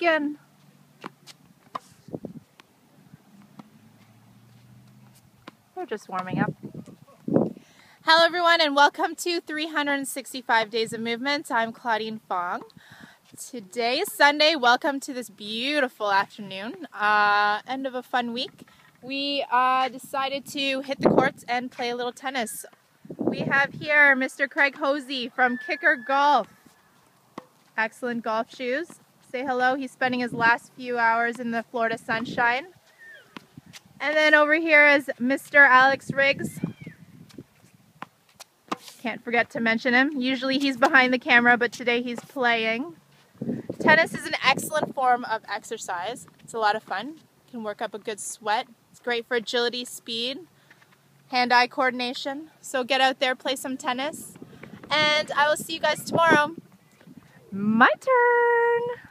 weekend. We're just warming up. Hello everyone and welcome to 365 Days of Movement. I'm Claudine Foong. Today is Sunday. Welcome to this beautiful afternoon. Uh, end of a fun week. We uh, decided to hit the courts and play a little tennis. We have here Mr. Craig Hosey from Kikkor Golf. Excellent golf shoes. Say hello. He's spending his last few hours in the Florida sunshine. And then over here is Mr. Alex Riggs. Can't forget to mention him. Usually he's behind the camera, but today he's playing. Tennis is an excellent form of exercise. It's a lot of fun. You can work up a good sweat. It's great for agility, speed, hand-eye coordination. So get out there, play some tennis, and I will see you guys tomorrow. My turn!